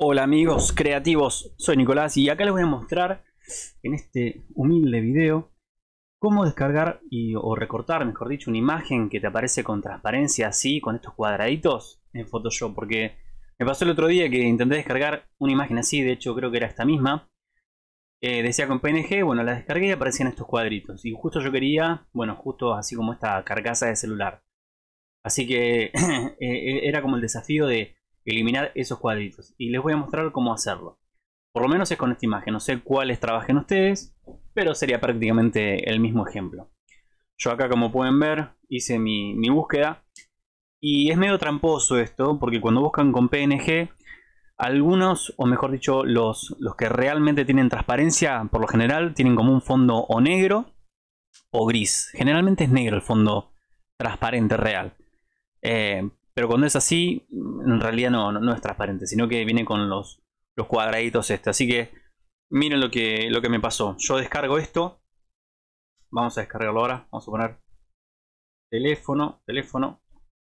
Hola amigos creativos, soy Nicolás y acá les voy a mostrar en este humilde video cómo descargar y, o recortar, mejor dicho, una imagen que te aparece con transparencia así, con estos cuadraditos en Photoshop. Porque me pasó el otro día que intenté descargar una imagen así, de hecho creo que era esta misma. Eh, decía con PNG, bueno, la descargué y aparecían estos cuadritos. Y justo yo quería, bueno, justo así como esta carcasa de celular. Así que eh, era como el desafío de eliminar esos cuadritos. Y les voy a mostrar cómo hacerlo. Por lo menos es con esta imagen. No sé cuáles trabajen ustedes, pero sería prácticamente el mismo ejemplo. Yo acá, como pueden ver, hice mi, búsqueda. Y es medio tramposo esto, porque cuando buscan con PNG, algunos, o mejor dicho, los, los que realmente tienen transparencia, por lo general, tienen como un fondo o negro o gris. Generalmente es negro el fondo transparente real. Eh, pero cuando es así, en realidad no, no, es transparente, sino que viene con los, los cuadraditos este. Así que miren lo que, lo que me pasó. Yo descargo esto. Vamos a descargarlo ahora. Vamos a poner teléfono, teléfono.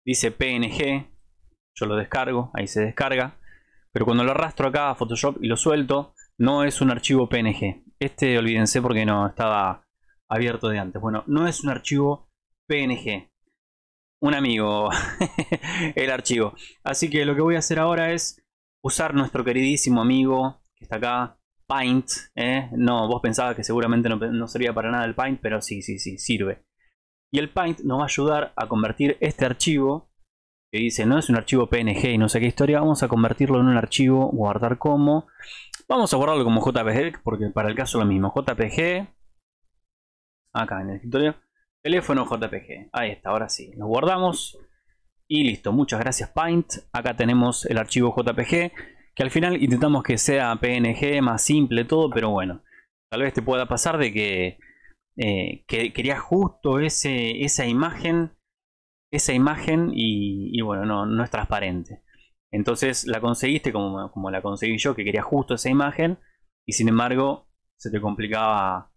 Dice PNG. Yo lo descargo, ahí se descarga. Pero cuando lo arrastro acá a Photoshop y lo suelto, no es un archivo PNG. Este olvídense porque no estaba abierto de antes. Bueno, no es un archivo PNG un amigo el archivo. Así que lo que voy a hacer ahora es usar nuestro queridísimo amigo que está acá, Paint. ¿eh? No, vos pensabas que seguramente no, no servía para nada el Paint, pero sí, sí, sí, sirve. Y el Paint nos va a ayudar a convertir este archivo, que dice no es un archivo PNG y no sé qué historia, vamos a convertirlo en un archivo, guardar como. Vamos a guardarlo como JPG, porque para el caso lo mismo, JPG, acá en el escritorio Teléfono JPG. Ahí está, ahora sí. Lo guardamos. Y listo. Muchas gracias Paint. Acá tenemos el archivo JPG. Que al final intentamos que sea PNG, más simple todo. Pero bueno. Tal vez te pueda pasar de que, eh, que querías justo ese, esa imagen. Esa imagen y, bueno, no, no, es transparente. Entonces la conseguiste como, como la conseguí yo, que quería justo esa imagen. Y sin embargo, se te complicaba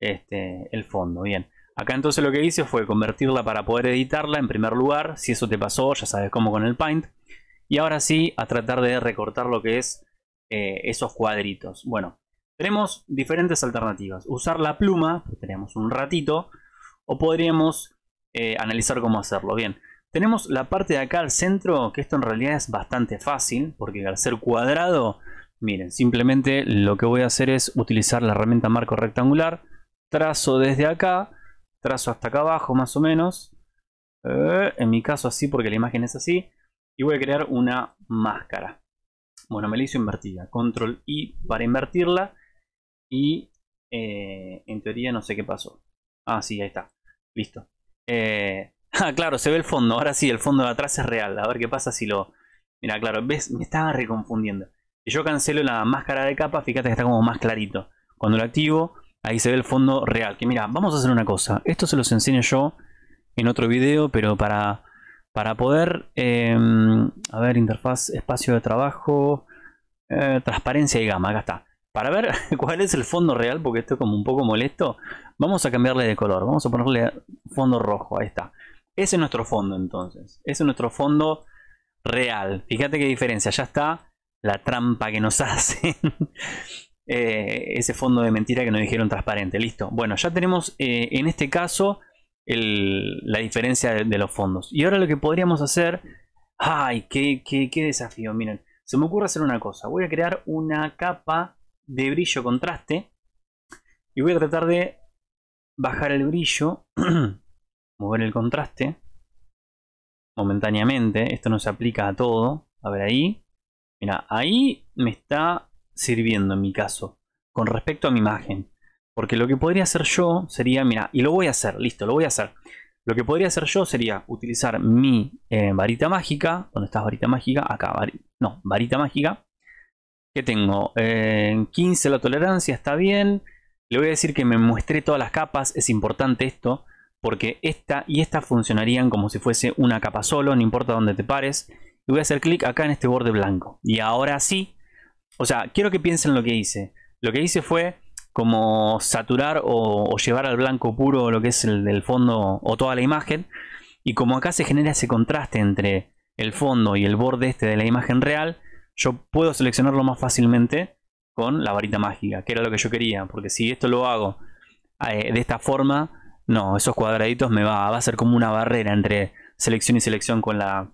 este, el fondo. Bien. Acá entonces lo que hice fue convertirla para poder editarla en primer lugar. Si eso te pasó, ya sabes cómo con el Paint. Y ahora sí, a tratar de recortar lo que es eh, esos cuadritos. Bueno, tenemos diferentes alternativas. Usar la pluma, tenemos un ratito. O podríamos eh, analizar cómo hacerlo. Bien, tenemos la parte de acá al centro, que esto en realidad es bastante fácil. Porque al ser cuadrado, miren, simplemente lo que voy a hacer es utilizar la herramienta marco rectangular. Trazo desde acá trazo hasta acá abajo más o menos. Eh, en mi caso así porque la imagen es así. Y voy a crear una máscara. Bueno, me la hizo invertida. Control I para invertirla. Y eh, en teoría no sé qué pasó. Ah, sí, ahí está. Listo. Eh, ah, claro, se ve el fondo. Ahora sí, el fondo de atrás es real. A ver qué pasa si lo... Mira, claro, ves, me estaba reconfundiendo. Si yo cancelo la máscara de capa, fíjate que está como más clarito. Cuando lo activo, Ahí se ve el fondo real. Que mira, vamos a hacer una cosa. Esto se los enseño yo en otro video, pero para, para poder... Em, a ver, interfaz, espacio de trabajo, eh, transparencia y gama. Acá está. Para ver cuál es el fondo real, porque esto es como un poco molesto, vamos a cambiarle de color. Vamos a ponerle fondo rojo. Ahí está. Ese es nuestro fondo entonces. Ese es nuestro fondo real. Fíjate qué diferencia. Ya está la trampa que nos hacen. Eh, ese fondo de mentira que nos dijeron transparente. Listo. Bueno, ya tenemos eh, en este caso la diferencia de, los fondos. Y ahora lo que podríamos hacer... ¡Ay! Qué, qué, desafío! Miren, se me ocurre hacer una cosa. Voy a crear una capa de brillo contraste. Y voy a tratar de bajar el brillo. mover el contraste. Momentáneamente. Esto no se aplica a todo. A ver ahí. Mira, ahí me está sirviendo en mi caso con respecto a mi imagen. Porque lo que podría hacer yo sería, mira, y lo voy a hacer, listo, lo voy a hacer. Lo que podría hacer yo sería utilizar mi eh, varita mágica. ¿Dónde está varita mágica? Acá, no, varita mágica. Que tengo eh, 15 la tolerancia, está bien. Le voy a decir que me muestre todas las capas, es importante esto. Porque esta y esta funcionarían como si fuese una capa solo, no importa dónde te pares. Y voy a hacer clic acá en este borde blanco. Y ahora sí, o sea, quiero que piensen lo que hice. Lo que hice fue como saturar o, llevar al blanco puro lo que es el del fondo o toda la imagen. Y como acá se genera ese contraste entre el fondo y el borde este de la imagen real, yo puedo seleccionarlo más fácilmente con la varita mágica, que era lo que yo quería, porque si esto lo hago eh, de esta forma, no, esos cuadraditos me va, va a ser como una barrera entre selección y selección con la,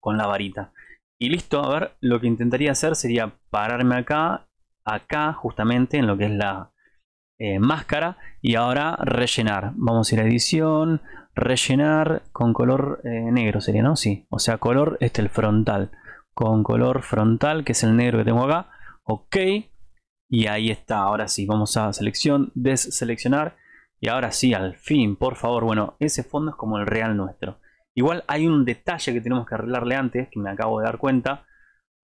con la varita. Y listo, a ver, lo que intentaría hacer sería pararme acá, acá justamente en lo que es la eh, máscara y ahora rellenar. Vamos a ir a edición, rellenar con color eh, negro sería, ¿no? Sí, o sea, color, este el frontal, con color frontal, que es el negro que tengo acá. Ok, y ahí está, ahora sí, vamos a selección, deseleccionar. Y ahora sí, al fin, por favor, bueno, ese fondo es como el real nuestro. Igual hay un detalle que tenemos que arreglarle antes, que me acabo de dar cuenta.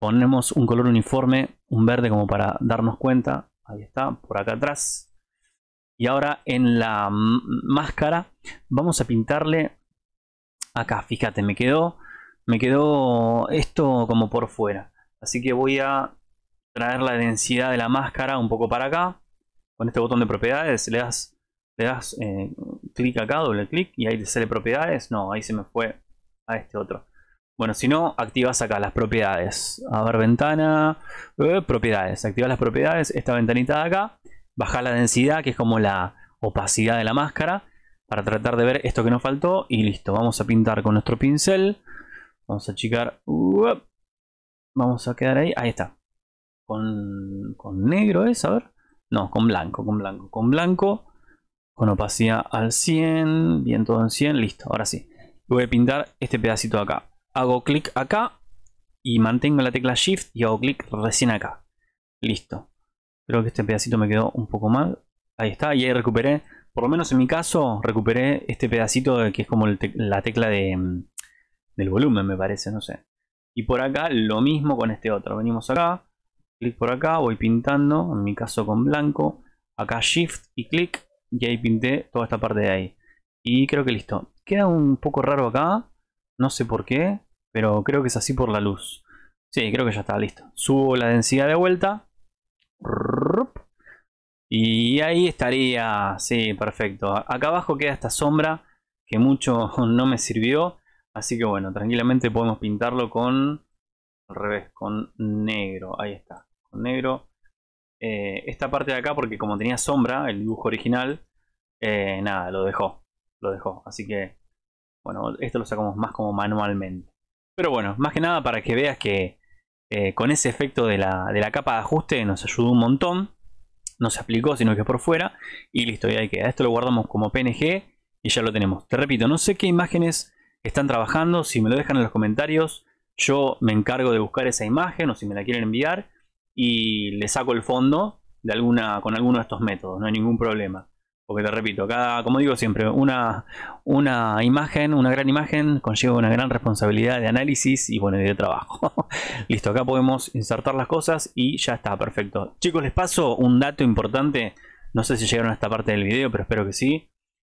Ponemos un color uniforme, un verde como para darnos cuenta. Ahí está, por acá atrás. Y ahora en la máscara vamos a pintarle acá, fíjate, me quedó, me quedó esto como por fuera. Así que voy a traer la densidad de la máscara un poco para acá. Con este botón de propiedades le das, le das eh, clic acá, doble clic y ahí te sale propiedades. No, ahí se me fue a este otro. Bueno, si no, activas acá las propiedades. A ver, ventana, eh, propiedades. Activas las propiedades, esta ventanita de acá. Baja la densidad, que es como la opacidad de la máscara. Para tratar de ver esto que nos faltó. Y listo, vamos a pintar con nuestro pincel. Vamos a achicar. Vamos a quedar ahí. Ahí está. Con, con negro es, a ver. No, con blanco, con blanco. Con blanco con opacidad al 100, bien todo en 100, listo, ahora sí. Voy a pintar este pedacito de acá. Hago clic acá y mantengo la tecla Shift y hago clic recién acá. Listo. Creo que este pedacito me quedó un poco mal. Ahí está, y ahí recuperé, por lo menos en mi caso, recuperé este pedacito que es como la tecla de, mm, del volumen, me parece, no sé. Y por acá lo mismo con este otro. Venimos acá, clic por acá, voy pintando, en mi caso con blanco. Acá Shift y clic y ahí pinté toda esta parte de ahí. Y creo que listo. Queda un poco raro acá. No sé por qué. Pero creo que es así por la luz. Sí, creo que ya está listo. Subo la densidad de vuelta. Y ahí estaría. Sí, perfecto. Acá abajo queda esta sombra. Que mucho no me sirvió. Así que bueno, tranquilamente podemos pintarlo con... Al revés, con negro. Ahí está. Con negro. Eh, esta parte de acá, porque como tenía sombra, el dibujo original, eh, nada, lo dejó. Lo dejó. Así que, bueno, esto lo sacamos más como manualmente. Pero bueno, más que nada para que veas que eh, con ese efecto de la, de la capa de ajuste nos ayudó un montón. No se aplicó, sino que por fuera. Y listo, y ahí queda. Esto lo guardamos como PNG y ya lo tenemos. Te repito, no sé qué imágenes están trabajando. Si me lo dejan en los comentarios, yo me encargo de buscar esa imagen o si me la quieren enviar y le saco el fondo de alguna, con alguno de estos métodos, no hay ningún problema. Porque te repito, cada, como digo siempre, una, una imagen, una gran imagen conlleva una gran responsabilidad de análisis y bueno, de trabajo. Listo, acá podemos insertar las cosas y ya está, perfecto. Chicos, les paso un dato importante. No sé si llegaron a esta parte del video, pero espero que sí.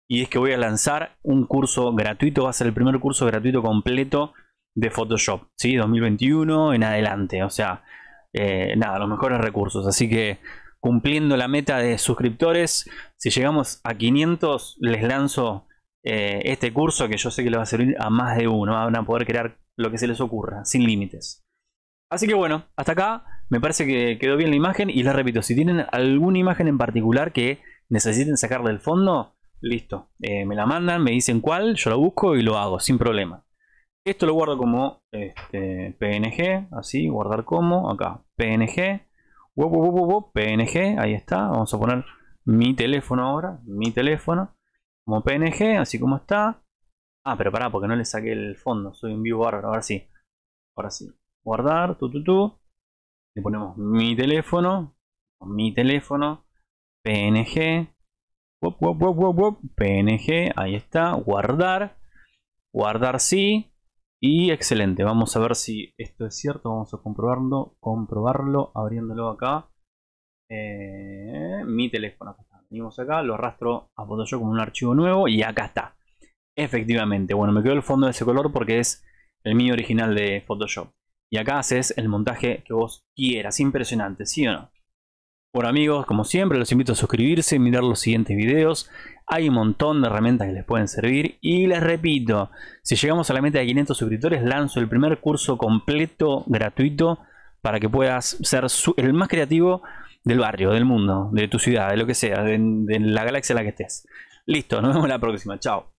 Y es que voy a lanzar un curso gratuito, va a ser el primer curso gratuito completo de Photoshop, ¿sí? 2021 en adelante. O sea, eh, nada, los mejores recursos. Así que cumpliendo la meta de suscriptores, si llegamos a 500 les lanzo eh, este curso que yo sé que le va a servir a más de uno. Van a poder crear lo que se les ocurra, sin límites. Así que bueno, hasta acá me parece que quedó bien la imagen y les repito, si tienen alguna imagen en particular que necesiten sacar del fondo, listo, eh, me la mandan, me dicen cuál, yo la busco y lo hago sin problema. Esto lo guardo como este, PNG, así, guardar como, acá, PNG, PNG, ahí está, vamos a poner mi teléfono ahora, mi teléfono, como PNG, así como está. Ah, pero pará, porque no le saqué el fondo, soy un vivo bárbaro, ahora sí, ahora sí, guardar, tu, tu, tu, le ponemos mi teléfono, mi teléfono, PNG, PNG, ahí está, guardar, guardar sí, y excelente, vamos a ver si esto es cierto, vamos a comprobarlo, comprobarlo abriéndolo acá. Eh, mi teléfono. Venimos acá, lo arrastro a Photoshop como un archivo nuevo y acá está. Efectivamente, bueno, me quedó el fondo de ese color porque es el mío original de Photoshop. Y acá haces el montaje que vos quieras, impresionante, ¿sí o no? Bueno amigos, como siempre los invito a suscribirse mirar los siguientes videos. Hay un montón de herramientas que les pueden servir. Y les repito, si llegamos a la meta de 500 suscriptores, lanzo el primer curso completo, gratuito, para que puedas ser el más creativo del barrio, del mundo, de tu ciudad, de lo que sea, de, de la galaxia en la que estés. Listo, nos vemos la próxima. Chao.